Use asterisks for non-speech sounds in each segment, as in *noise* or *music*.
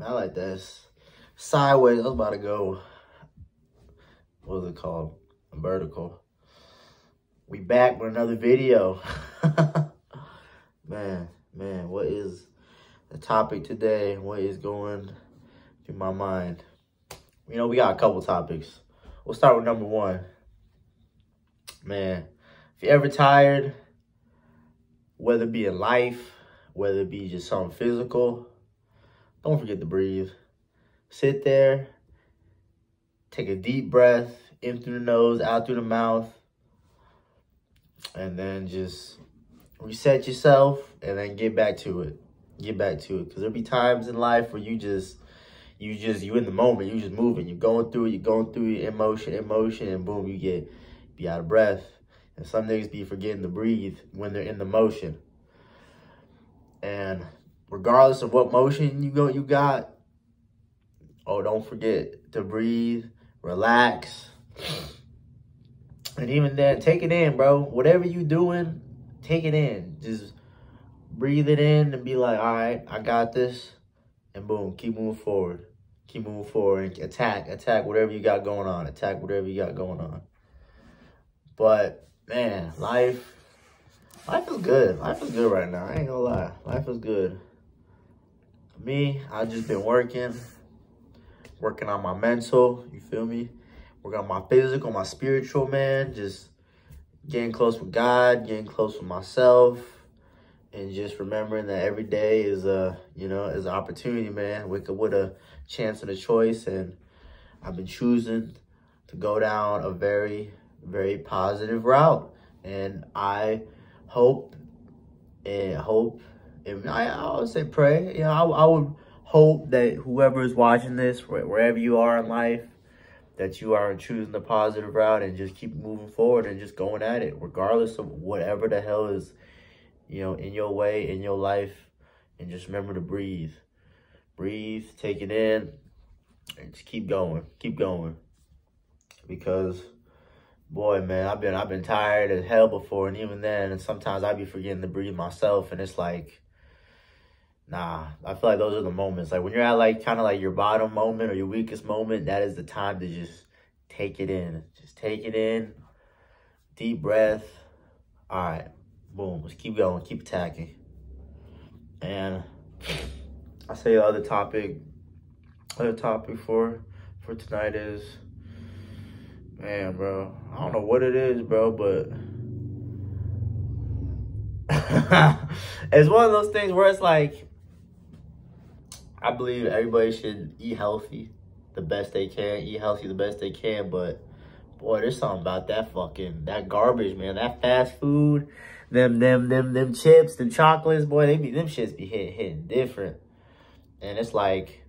I like this. Sideways, I was about to go, what is it called? Vertical. We back with another video. *laughs* man, man, what is the topic today? What is going through my mind? You know, we got a couple topics. We'll start with number one. Man, if you're ever tired, whether it be in life, whether it be just something physical, don't forget to breathe. Sit there, take a deep breath in through the nose, out through the mouth, and then just reset yourself and then get back to it. Get back to it. Because there'll be times in life where you just, you just, you in the moment, you just moving. You're going through it, you're going through it, emotion, emotion, and boom, you get, be out of breath. And some niggas be forgetting to breathe when they're in the motion. And regardless of what motion you go you got, oh, don't forget to breathe, relax. And even then, take it in, bro. Whatever you doing, take it in. Just breathe it in and be like, all right, I got this. And boom, keep moving forward. Keep moving forward and attack, attack whatever you got going on. Attack whatever you got going on. But man, life, life is good. Life is good right now. I ain't gonna lie. Life is good. Me, I just been working, working on my mental. You feel me? Working on my physical, my spiritual, man. Just getting close with God, getting close with myself, and just remembering that every day is a, you know, is an opportunity, man. Wake up with a chance and a choice, and I've been choosing to go down a very very positive route. And I hope and hope, and I, I would say pray, you know, I, I would hope that whoever is watching this, wherever you are in life, that you are choosing the positive route and just keep moving forward and just going at it, regardless of whatever the hell is, you know, in your way, in your life. And just remember to breathe. Breathe, take it in, and just keep going. Keep going. Because boy, man, I've been I've been tired as hell before, and even then, and sometimes I'd be forgetting to breathe myself, and it's like, nah. I feel like those are the moments. Like when you're at like kind of like your bottom moment or your weakest moment, that is the time to just take it in. Just take it in. Deep breath. All right, boom. Let's keep going. Keep attacking. And I say the other topic. Other topic for for tonight is Man, bro. I don't know what it is, bro, but *laughs* it's one of those things where it's like I believe everybody should eat healthy the best they can, eat healthy the best they can, but boy, there's something about that fucking that garbage, man. That fast food, them them them them chips, the chocolates, boy, they be them shits be hitting hitting different. And it's like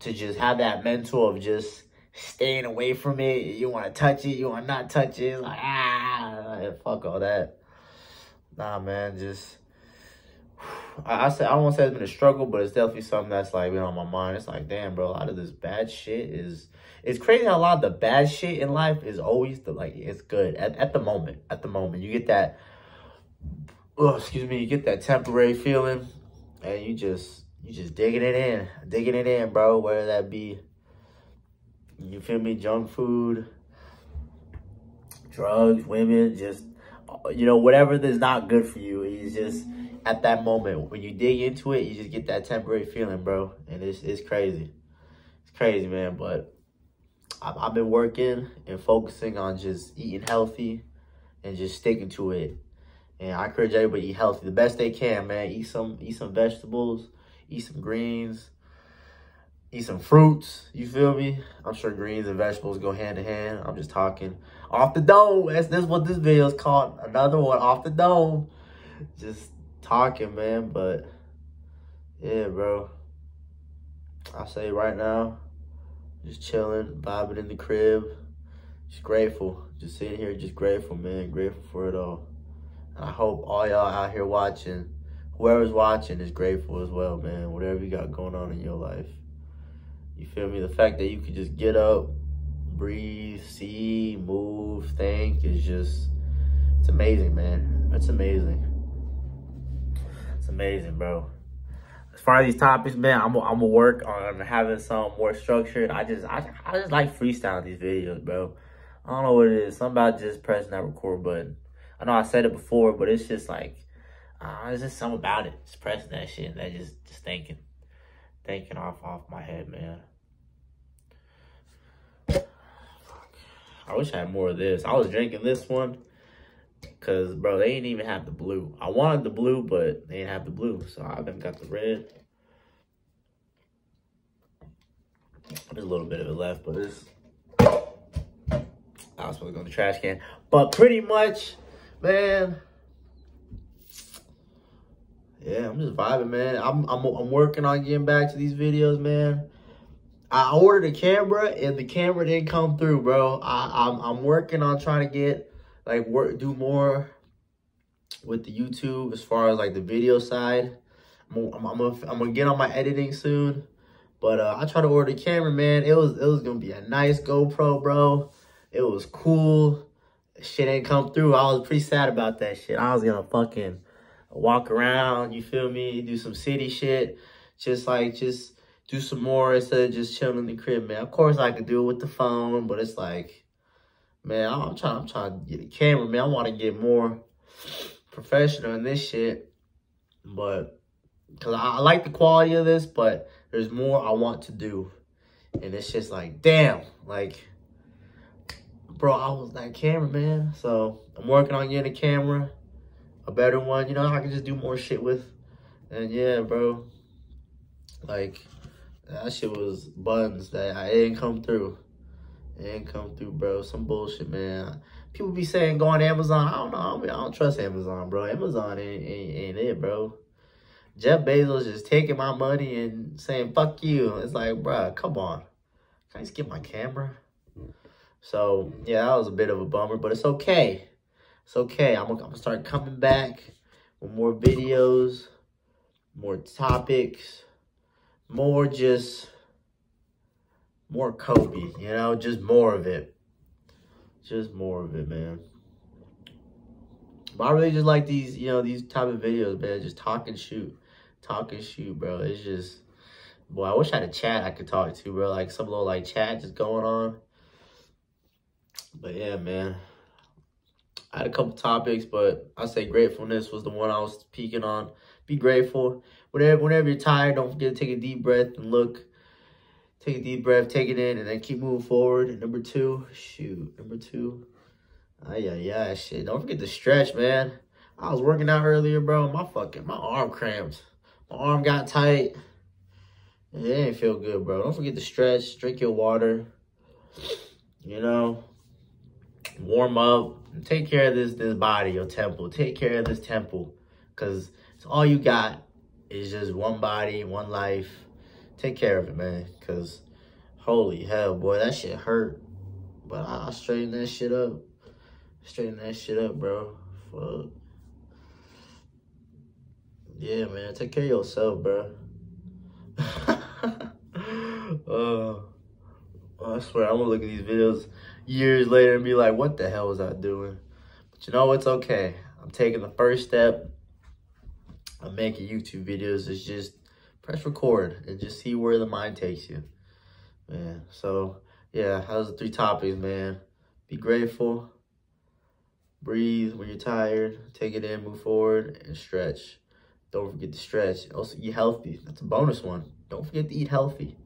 to just have that mental of just staying away from it. You want to touch it, you want to not touch it. Like, ah, fuck all that. Nah, man, just, I, I, say, I don't want to say it's been a struggle, but it's definitely something that's like been on my mind. It's like, damn, bro, a lot of this bad shit is, it's crazy how a lot of the bad shit in life is always the, like, it's good at, at the moment, at the moment. You get that, oh, excuse me, you get that temporary feeling and you just, you just digging it in, digging it in, bro, whether that be, you feel me? Junk food, drugs, women, just, you know, whatever that's not good for you. is just at that moment, when you dig into it, you just get that temporary feeling, bro. And it's, it's crazy. It's crazy, man. But I've, I've been working and focusing on just eating healthy and just sticking to it. And I encourage everybody to eat healthy the best they can, man. Eat some, eat some vegetables, eat some greens, eat some fruits. You feel me? I'm sure greens and vegetables go hand in hand. I'm just talking off the dome. That's, that's what this video is called. Another one off the dome. Just talking, man. But yeah, bro. I say right now, just chilling, vibing in the crib. Just grateful. Just sitting here, just grateful, man. Grateful for it all. And I hope all y'all out here watching, whoever's watching is grateful as well, man. Whatever you got going on in your life. You feel me? The fact that you could just get up, breathe, see, move, think is just, it's amazing, man. It's amazing. It's amazing, bro. as far as these topics, man, I'm, I'm gonna work on having some more structured. I just, I, I just like freestyling these videos, bro. I don't know what it is. Something about just pressing that record button. I know I said it before, but it's just like, uh, it's just something about it. Just pressing that shit and that just, just thinking, thinking off, off my head, man. I wish I had more of this. I was drinking this one because, bro, they didn't even have the blue. I wanted the blue, but they didn't have the blue. So I then got the red. There's a little bit of it left, but it's... I was supposed to go in the trash can. But pretty much, man... Yeah, I'm just vibing, man. I'm, I'm, I'm working on getting back to these videos, man. I ordered a camera and the camera didn't come through, bro. I, I'm, I'm working on trying to get, like, work, do more with the YouTube as far as, like, the video side. I'm, I'm, I'm, gonna, I'm gonna get on my editing soon. But uh, I tried to order a camera, man. It was, it was gonna be a nice GoPro, bro. It was cool. Shit ain't come through. I was pretty sad about that shit. I was gonna fucking walk around, you feel me? Do some city shit. Just like, just do some more instead of just chilling in the crib, man. Of course, I could do it with the phone, but it's like, man, I'm trying, I'm trying to get a camera, man. I want to get more professional in this shit, but because I, I like the quality of this, but there's more I want to do, and it's just like, damn, like, bro, I was that camera, man. So I'm working on getting a camera, a better one, you know, I can just do more shit with, and yeah, bro, like that shit was buns that I didn't come through. It didn't come through, bro. Some bullshit, man. People be saying go on Amazon. I don't know. I, mean, I don't trust Amazon, bro. Amazon ain't, ain't, ain't it, bro. Jeff Bezos just taking my money and saying, fuck you. It's like, bro, come on. Can I just get my camera? So, yeah, that was a bit of a bummer, but it's okay. It's okay. I'm, I'm to start coming back with more videos, more topics more just more Khoby, you know, just more of it. Just more of it, man. But I really just like these, you know, these type of videos, man. Just talk and shoot. Talk and shoot, bro. It's just, boy, I wish I had a chat I could talk to, bro. Like some little like chat just going on. But yeah, man. I had a couple topics, but I say gratefulness was the one I was peeking on. Be grateful. Whenever, whenever you're tired, don't forget to take a deep breath and look. Take a deep breath, take it in, and then keep moving forward. And number two, shoot, number two. Ah, yeah, yeah, shit. Don't forget to stretch, man. I was working out earlier, bro. My fucking, my arm cramps. My arm got tight. It didn't feel good, bro. Don't forget to stretch. Drink your water. You know, warm up. Take care of this this body, your temple. Take care of this temple. Because it's all you got is just one body, one life. Take care of it, man. Because holy hell, boy, that shit hurt. But I, will straighten that shit up. Straighten that shit up, bro. Fuck. Yeah, man. Take care of yourself, bro. *laughs* uh, I swear, I'm gonna look at these videos years later and be like, what the hell was I doing? But you know, it's okay. I'm taking the first step I'm making YouTube videos It's just press record and just see where the mind takes you. Man, so yeah, those the three topics, man. Be grateful, breathe when you're tired, take it in, move forward, and stretch. Don't forget to stretch. Also, eat healthy. That's a bonus one. Don't forget to eat healthy.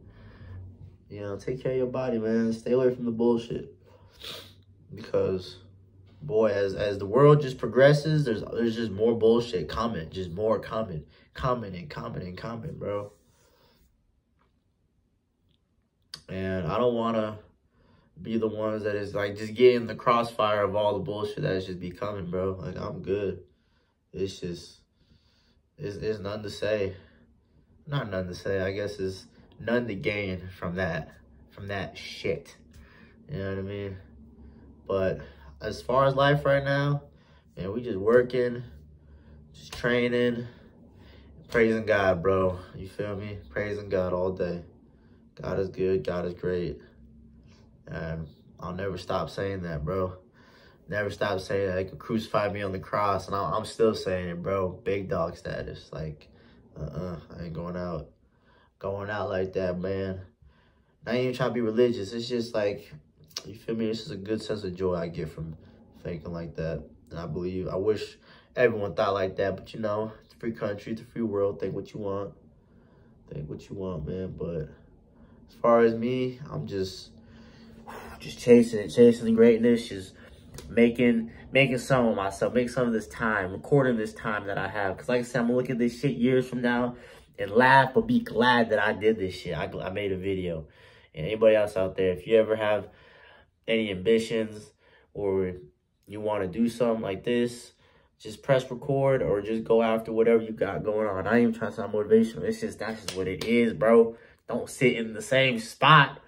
You know, take care of your body, man. Stay away from the bullshit. Because boy, as as the world just progresses, there's there's just more bullshit coming, just more coming, coming and coming and coming, bro. And I don't want to be the ones that is like just getting the crossfire of all the bullshit that's just be coming, bro. Like I'm good. It's just it's it's none to say. Not none to say. I guess it's none to gain from that from that shit. You know what I mean? But as far as life right now, man, we just working, just training, praising God, bro. You feel me? Praising God all day. God is good. God is great. And I'll never stop saying that, bro. Never stop saying that. They could crucify me on the cross, and I'm still saying it, bro. Big dog status. Like, uh-uh. I ain't going out, going out like that, man. I ain't even trying to be religious. It's just like, you feel me? This is a good sense of joy I get from thinking like that. And I believe, I wish everyone thought like that. But you know, it's a free country, it's a free world. Think what you want. Think what you want, man. But as far as me, I'm just, just chasing it, chasing the greatness, just making making some of myself, make some of this time, recording this time that I have. Because like I said, I'm going to look at this shit years from now and laugh, but be glad that I did this shit. I, I made a video. And anybody else out there, if you ever have any ambitions or you want to do something like this, just press record or just go after whatever you got going on. I ain't trying to sound motivational. It's just, that's just what it is, bro. Don't sit in the same spot.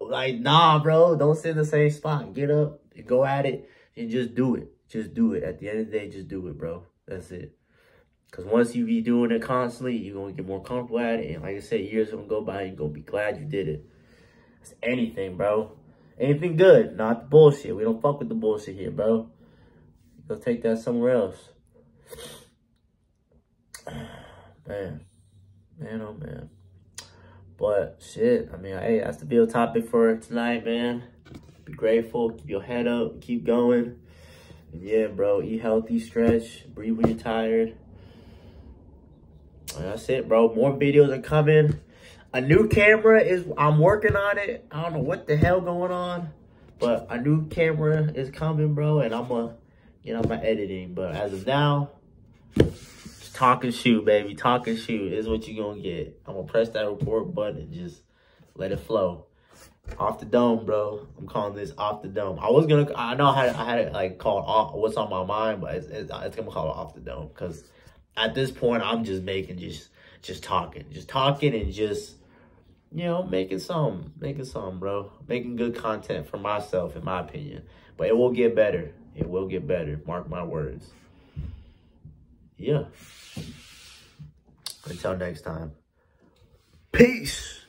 Like, nah, bro. Don't sit in the same spot. Get up and go at it and just do it. Just do it. At the end of the day, just do it, bro. That's it. Because once you be doing it constantly, you're going to get more comfortable at it. And like I said, years going to go by and you're going to be glad you did it. It's anything, bro. Anything good, not the bullshit. We don't fuck with the bullshit here, bro. Go take that somewhere else. *sighs* Man. Man, oh man. But shit, I mean, hey, that's the real topic for tonight, man. Be grateful, keep your head up, keep going. And yeah, bro, eat healthy, stretch, breathe when you're tired. And that's it, bro. More videos are coming. A new camera is, I'm working on it. I don't know what the hell going on. But a new camera is coming, bro. And I'm to get on my editing. But as of now, just talk and shoot, baby. Talk and shoot is what you're to get. I'm to press that record button and just let it flow. Off the dome, bro. I'm calling this off the dome. I was gonna, I know I had, I had it like called off, what's on my mind, but it's, it's, it's gonna call it off the dome because at this point I'm just making just, just talking, just talking and just you know, making some, making some, bro. Making good content for myself, in my opinion. But it will get better. It will get better. Mark my words. Yeah. Until next time. Peace.